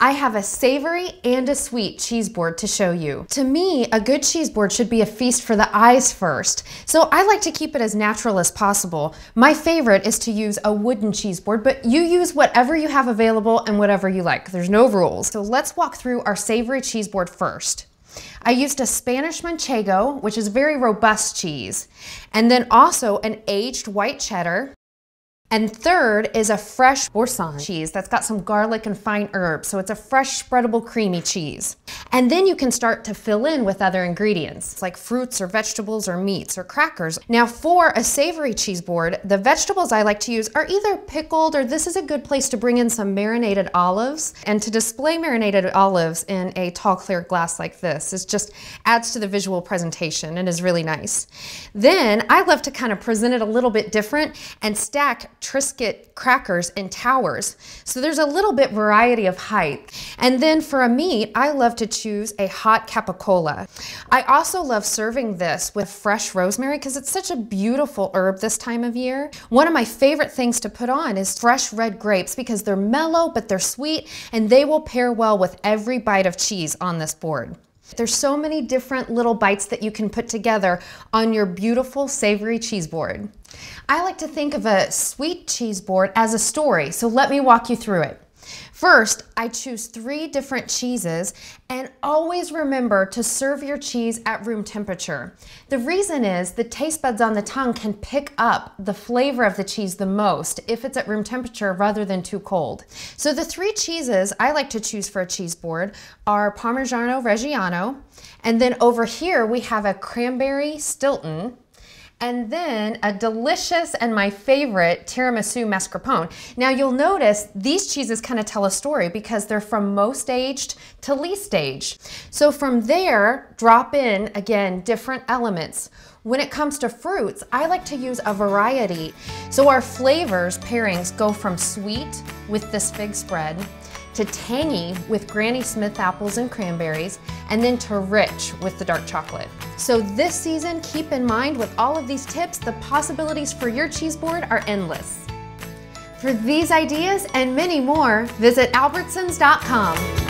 I have a savory and a sweet cheese board to show you. To me, a good cheese board should be a feast for the eyes first, so I like to keep it as natural as possible. My favorite is to use a wooden cheese board, but you use whatever you have available and whatever you like. There's no rules. So let's walk through our savory cheese board first. I used a Spanish Manchego, which is very robust cheese, and then also an aged white cheddar, and third is a fresh Boursin cheese that's got some garlic and fine herbs, so it's a fresh, spreadable, creamy cheese. And then you can start to fill in with other ingredients, like fruits or vegetables or meats or crackers. Now for a savory cheese board, the vegetables I like to use are either pickled or this is a good place to bring in some marinated olives. And to display marinated olives in a tall clear glass like this is just adds to the visual presentation and is really nice. Then I love to kind of present it a little bit different and stack Triscuit crackers in towers. So there's a little bit variety of height. And then for a meat, I love to choose a hot capicola. I also love serving this with fresh rosemary because it's such a beautiful herb this time of year. One of my favorite things to put on is fresh red grapes because they're mellow but they're sweet and they will pair well with every bite of cheese on this board. There's so many different little bites that you can put together on your beautiful savory cheese board. I like to think of a sweet cheese board as a story, so let me walk you through it. First, I choose three different cheeses and always remember to serve your cheese at room temperature. The reason is the taste buds on the tongue can pick up the flavor of the cheese the most if it's at room temperature rather than too cold. So the three cheeses I like to choose for a cheese board are Parmigiano Reggiano, and then over here we have a cranberry Stilton, and then a delicious and my favorite tiramisu mascarpone. Now you'll notice these cheeses kind of tell a story because they're from most aged to least aged. So from there, drop in, again, different elements. When it comes to fruits, I like to use a variety. So our flavors pairings go from sweet with this fig spread to tangy with Granny Smith apples and cranberries, and then to rich with the dark chocolate. So this season, keep in mind with all of these tips, the possibilities for your cheese board are endless. For these ideas and many more, visit albertsons.com.